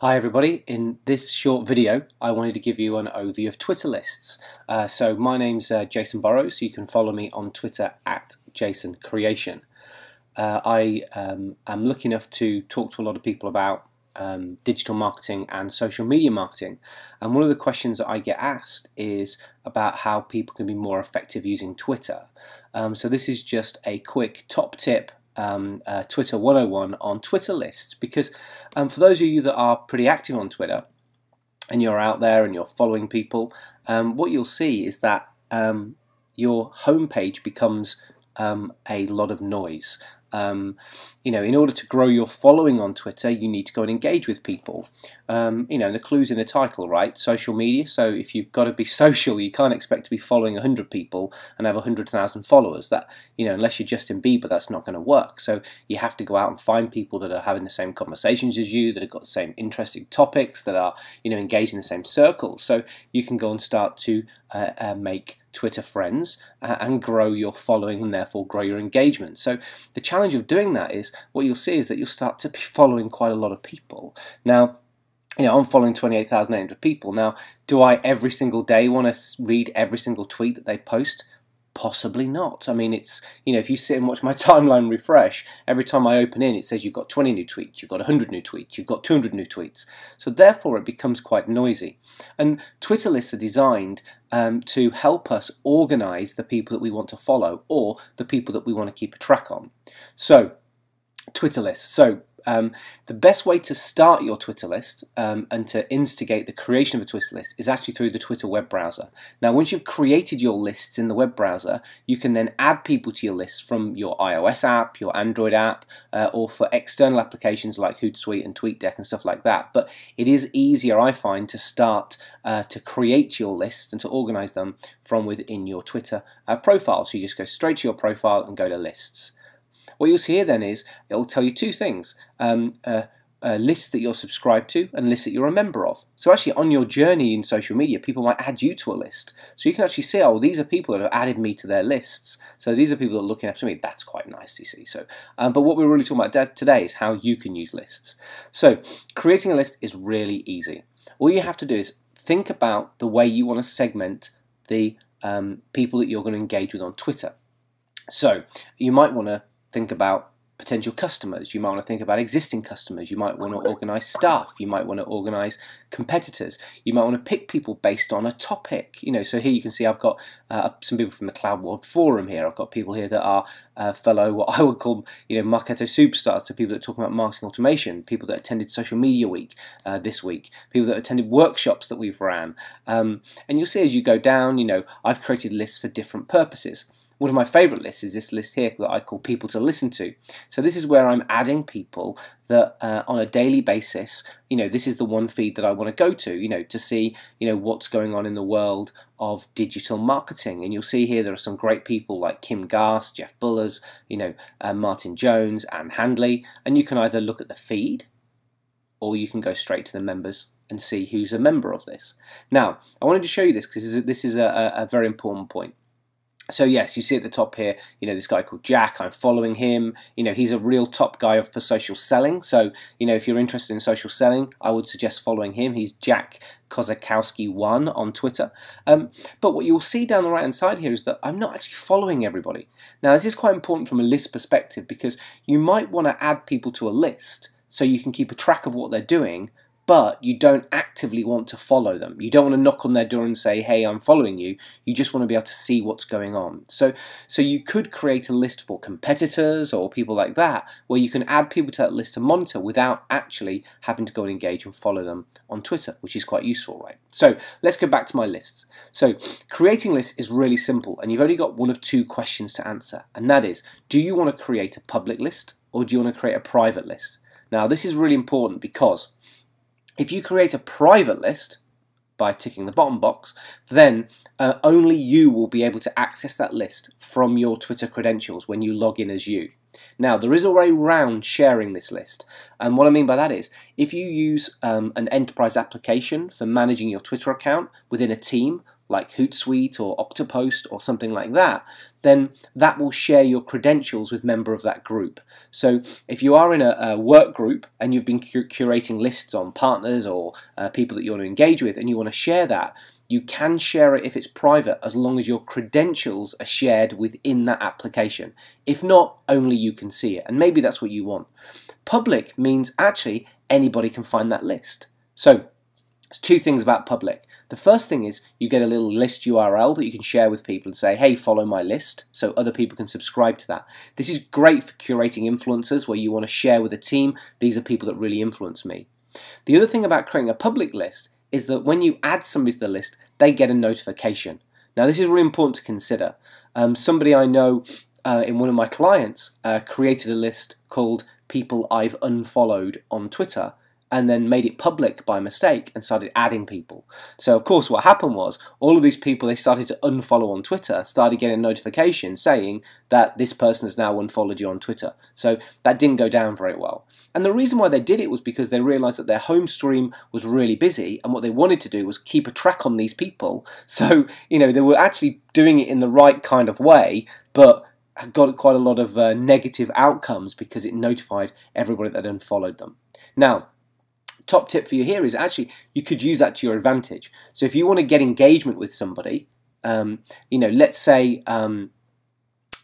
Hi everybody, in this short video I wanted to give you an overview of Twitter lists. Uh, so my name's uh, Jason Burrows, you can follow me on Twitter at Jason Creation. Uh, I um, am lucky enough to talk to a lot of people about um, digital marketing and social media marketing and one of the questions that I get asked is about how people can be more effective using Twitter. Um, so this is just a quick top tip um, uh, Twitter 101 on Twitter lists because um, for those of you that are pretty active on Twitter and you're out there and you're following people, um, what you'll see is that um, your homepage becomes um, a lot of noise. Um, you know, in order to grow your following on Twitter, you need to go and engage with people. Um, you know, the clue's in the title, right? Social media. So if you've got to be social, you can't expect to be following 100 people and have 100,000 followers. That, you know, unless you're Justin Bieber, that's not going to work. So you have to go out and find people that are having the same conversations as you, that have got the same interesting topics, that are, you know, engaged in the same circles. So you can go and start to uh, uh, make Twitter friends uh, and grow your following and therefore grow your engagement. So the challenge of doing that is what you'll see is that you'll start to be following quite a lot of people. Now, you know, I'm following 28,800 people. Now, do I every single day want to read every single tweet that they post? Possibly not. I mean, it's, you know, if you sit and watch my timeline refresh, every time I open in, it says you've got 20 new tweets, you've got 100 new tweets, you've got 200 new tweets. So therefore, it becomes quite noisy. And Twitter lists are designed um, to help us organize the people that we want to follow or the people that we want to keep a track on. So, Twitter lists. So, um, the best way to start your Twitter list um, and to instigate the creation of a Twitter list is actually through the Twitter web browser. Now, once you've created your lists in the web browser, you can then add people to your list from your iOS app, your Android app, uh, or for external applications like Hootsuite and TweetDeck and stuff like that. But it is easier, I find, to start uh, to create your lists and to organize them from within your Twitter uh, profile. So you just go straight to your profile and go to lists. What you'll see here then is it'll tell you two things. Um, uh, that you're subscribed to and lists that you're a member of. So actually on your journey in social media, people might add you to a list. So you can actually see, oh, these are people that have added me to their lists. So these are people that are looking after me. That's quite nice to see. So, um, But what we're really talking about today is how you can use lists. So creating a list is really easy. All you have to do is think about the way you want to segment the um, people that you're going to engage with on Twitter. So you might want to think about potential customers. You might want to think about existing customers. You might want to organize staff. You might want to organize competitors. You might want to pick people based on a topic. You know, so here you can see I've got uh, some people from the Cloud World Forum here. I've got people here that are uh, fellow, what I would call, you know, Marketo superstars. So people that talking about marketing automation, people that attended Social Media Week uh, this week, people that attended workshops that we've ran. Um, and you'll see as you go down, you know, I've created lists for different purposes. One of my favourite lists is this list here that I call people to listen to. So this is where I'm adding people that uh, on a daily basis, you know, this is the one feed that I want to go to, you know, to see, you know, what's going on in the world of digital marketing. And you'll see here there are some great people like Kim Garst, Jeff Bullas, you know, uh, Martin Jones, Ann Handley, and you can either look at the feed or you can go straight to the members and see who's a member of this. Now, I wanted to show you this because this is, a, this is a, a very important point. So yes, you see at the top here, you know, this guy called Jack, I'm following him. You know, he's a real top guy for social selling. So, you know, if you're interested in social selling, I would suggest following him. He's Jack Kozakowski1 on Twitter. Um, but what you'll see down the right hand side here is that I'm not actually following everybody. Now, this is quite important from a list perspective because you might want to add people to a list so you can keep a track of what they're doing but you don't actively want to follow them. You don't want to knock on their door and say, hey, I'm following you. You just want to be able to see what's going on. So, so you could create a list for competitors or people like that, where you can add people to that list to monitor without actually having to go and engage and follow them on Twitter, which is quite useful, right? So let's go back to my lists. So creating lists is really simple, and you've only got one of two questions to answer, and that is, do you want to create a public list or do you want to create a private list? Now, this is really important because if you create a private list by ticking the bottom box, then uh, only you will be able to access that list from your Twitter credentials when you log in as you. Now, there is a way around sharing this list, and what I mean by that is if you use um, an enterprise application for managing your Twitter account within a team, like Hootsuite or Oktopost or something like that, then that will share your credentials with member of that group. So if you are in a, a work group and you've been cur curating lists on partners or uh, people that you want to engage with and you want to share that, you can share it if it's private as long as your credentials are shared within that application. If not, only you can see it. And maybe that's what you want. Public means actually anybody can find that list. So two things about public. The first thing is you get a little list URL that you can share with people and say, hey, follow my list, so other people can subscribe to that. This is great for curating influencers where you want to share with a team, these are people that really influence me. The other thing about creating a public list is that when you add somebody to the list, they get a notification. Now, this is really important to consider. Um, somebody I know uh, in one of my clients uh, created a list called People I've Unfollowed on Twitter, and then made it public by mistake and started adding people. So of course what happened was all of these people they started to unfollow on Twitter started getting notifications saying that this person has now unfollowed you on Twitter. So that didn't go down very well. And the reason why they did it was because they realized that their home stream was really busy and what they wanted to do was keep a track on these people. So, you know, they were actually doing it in the right kind of way, but got quite a lot of uh, negative outcomes because it notified everybody that unfollowed them. Now, top tip for you here is actually you could use that to your advantage. So if you want to get engagement with somebody, um, you know, let's say, um,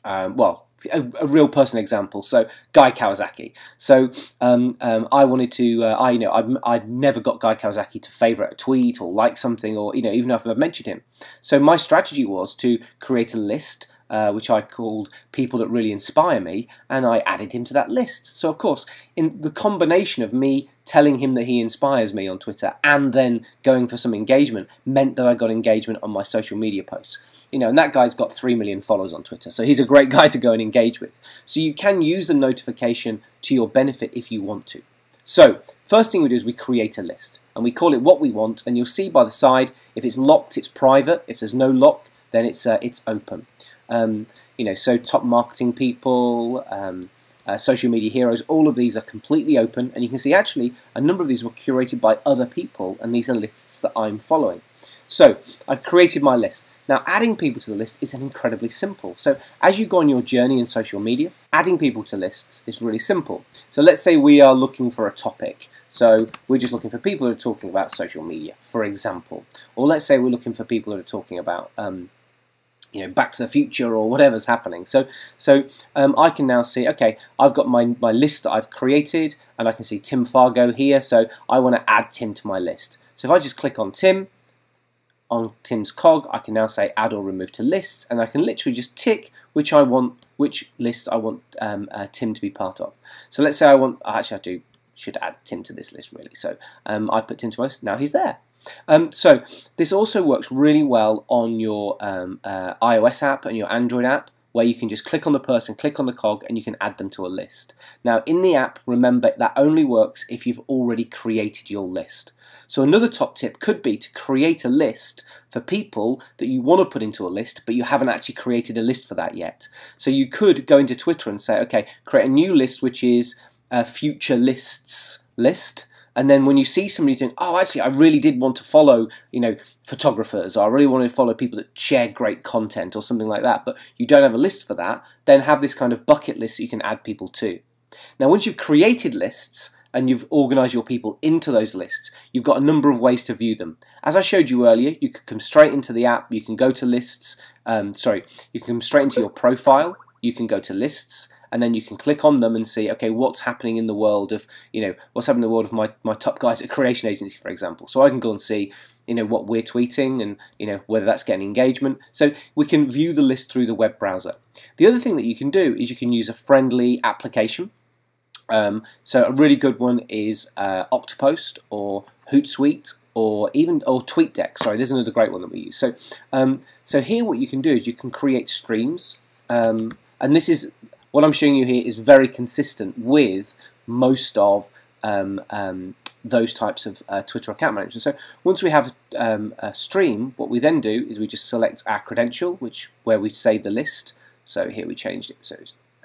uh, well, a, a, real person example. So Guy Kawasaki. So um, um, I wanted to, uh, I you know, I've, I've never got Guy Kawasaki to favorite a tweet or like something, or you know, even if I've mentioned him. So my strategy was to create a list uh, which I called People That Really Inspire Me, and I added him to that list. So, of course, in the combination of me telling him that he inspires me on Twitter and then going for some engagement meant that I got engagement on my social media posts. You know, and that guy's got 3 million followers on Twitter, so he's a great guy to go and engage with. So, you can use the notification to your benefit if you want to. So, first thing we do is we create a list and we call it what we want and you'll see by the side if it's locked it's private, if there's no lock then it's uh, it's open. Um, you know, so top marketing people, um, uh, social media heroes, all of these are completely open, and you can see actually a number of these were curated by other people, and these are lists that I'm following. So I've created my list. Now, adding people to the list is an incredibly simple. So as you go on your journey in social media, adding people to lists is really simple. So let's say we are looking for a topic. So we're just looking for people who are talking about social media, for example. Or let's say we're looking for people who are talking about um, you know, Back to the Future or whatever's happening. So, so um, I can now see, okay, I've got my, my list that I've created, and I can see Tim Fargo here, so I want to add Tim to my list. So if I just click on Tim, on Tim's cog, I can now say add or remove to lists, and I can literally just tick which I want, which list I want um, uh, Tim to be part of. So let's say I want, actually I do should add Tim to this list really. So um, I put Tim to my list, now he's there. Um, so this also works really well on your um, uh, iOS app and your Android app where you can just click on the person, click on the cog, and you can add them to a list. Now, in the app, remember that only works if you've already created your list. So another top tip could be to create a list for people that you want to put into a list, but you haven't actually created a list for that yet. So you could go into Twitter and say, okay, create a new list which is a future lists list, and then when you see somebody think, oh, actually, I really did want to follow, you know, photographers, or I really want to follow people that share great content or something like that, but you don't have a list for that, then have this kind of bucket list that you can add people to. Now, once you've created lists and you've organized your people into those lists, you've got a number of ways to view them. As I showed you earlier, you can come straight into the app, you can go to lists, um, sorry, you can come straight into your profile, you can go to lists, and then you can click on them and see, okay, what's happening in the world of, you know, what's happening in the world of my, my top guys at Creation Agency, for example. So I can go and see, you know, what we're tweeting and, you know, whether that's getting engagement. So we can view the list through the web browser. The other thing that you can do is you can use a friendly application. Um, so a really good one is uh, Oktopost or Hootsuite or even or TweetDeck. Sorry, there's another great one that we use. So, um, so here what you can do is you can create streams, um, and this is what I'm showing you here is very consistent with most of um, um, those types of uh, Twitter account managers. So once we have um, a stream, what we then do is we just select our credential, which where we've saved the list. So here we changed it. So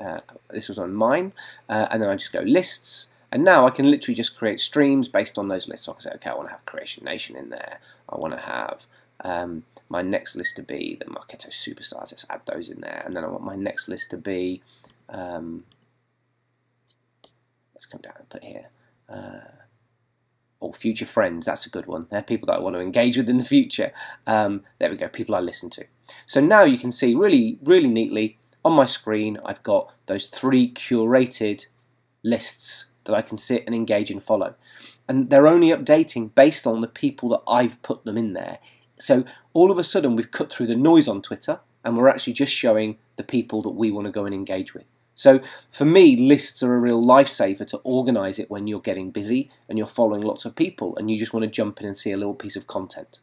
uh, this was on mine, uh, and then I just go lists, and now I can literally just create streams based on those lists. So I can say, okay, I want to have Creation Nation in there. I want to have um, my next list to be the Marketo Superstars. Let's add those in there. And then I want my next list to be, um, let's come down and put here. Uh, or future friends, that's a good one. They're people that I want to engage with in the future. Um, there we go, people I listen to. So now you can see really, really neatly on my screen, I've got those three curated lists that I can sit and engage and follow. And they're only updating based on the people that I've put them in there. So all of a sudden we've cut through the noise on Twitter and we're actually just showing the people that we want to go and engage with. So for me, lists are a real lifesaver to organize it when you're getting busy and you're following lots of people and you just want to jump in and see a little piece of content.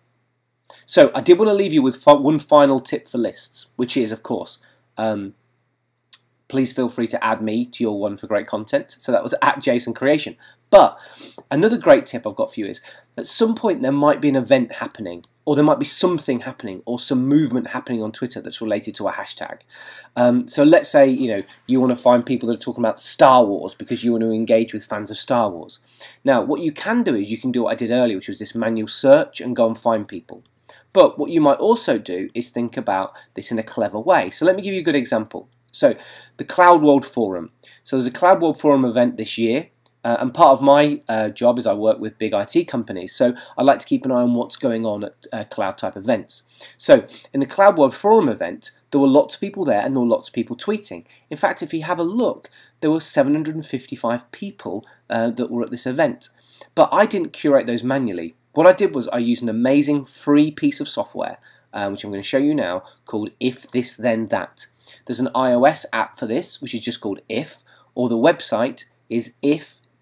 So I did want to leave you with one final tip for lists, which is, of course, um, please feel free to add me to your one for great content. So that was at Jason Creation. But another great tip I've got for you is at some point there might be an event happening or there might be something happening or some movement happening on Twitter that's related to a hashtag. Um, so let's say you know you want to find people that are talking about Star Wars because you want to engage with fans of Star Wars. Now, what you can do is you can do what I did earlier, which was this manual search and go and find people. But what you might also do is think about this in a clever way. So let me give you a good example. So the Cloud World Forum. So there's a Cloud World Forum event this year. Uh, and part of my uh, job is I work with big IT companies, so I like to keep an eye on what's going on at uh, cloud type events. So in the Cloud World Forum event, there were lots of people there and there were lots of people tweeting. In fact, if you have a look, there were 755 people uh, that were at this event. But I didn't curate those manually. What I did was I used an amazing free piece of software, uh, which I'm going to show you now, called If This Then That. There's an iOS app for this, which is just called If, or the website is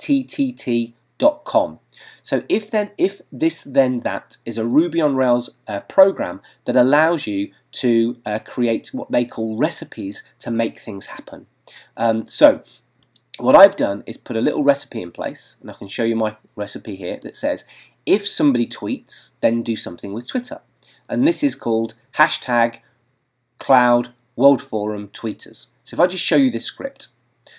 ifttt.com. So if then, if this then that is a Ruby on Rails uh, program that allows you to uh, create what they call recipes to make things happen. Um, so what I've done is put a little recipe in place, and I can show you my recipe here that says if somebody tweets, then do something with Twitter. And this is called hashtag cloud World Forum tweeters. So if I just show you this script.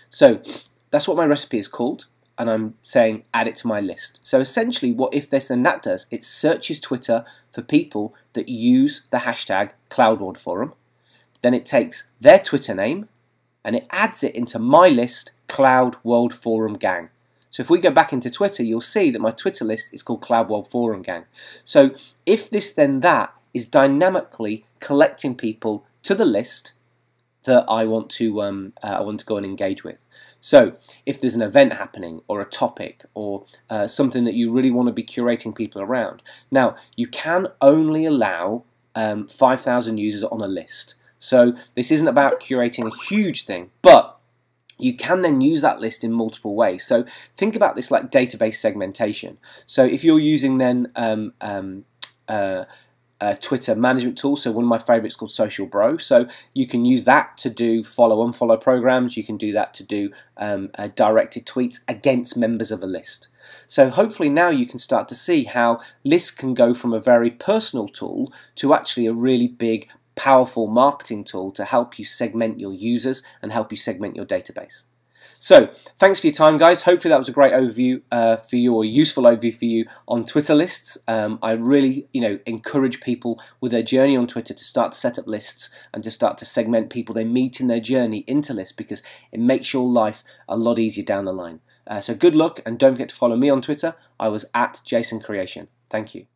So that's what my recipe is called and I'm saying add it to my list. So essentially what if this then that does, it searches Twitter for people that use the hashtag World Forum. Then it takes their Twitter name and it adds it into my list Cloud World Forum Gang. So if we go back into Twitter, you'll see that my Twitter list is called Cloud World Forum Gang. So if this then that is dynamically collecting people to the list that I want to um, uh, I want to go and engage with. So if there's an event happening or a topic or uh, something that you really want to be curating people around, now you can only allow um, 5,000 users on a list. So this isn't about curating a huge thing, but you can then use that list in multiple ways. So think about this like database segmentation. So if you're using then um, um, uh, Twitter management tool. So one of my favorites called SocialBro. So you can use that to do follow unfollow programs. You can do that to do um, uh, directed tweets against members of a list. So hopefully now you can start to see how lists can go from a very personal tool to actually a really big powerful marketing tool to help you segment your users and help you segment your database. So, thanks for your time, guys. Hopefully, that was a great overview uh, for you, or useful overview for you on Twitter lists. Um, I really, you know, encourage people with their journey on Twitter to start to set up lists and to start to segment people they meet in their journey into lists because it makes your life a lot easier down the line. Uh, so, good luck, and don't forget to follow me on Twitter. I was at Jason Creation. Thank you.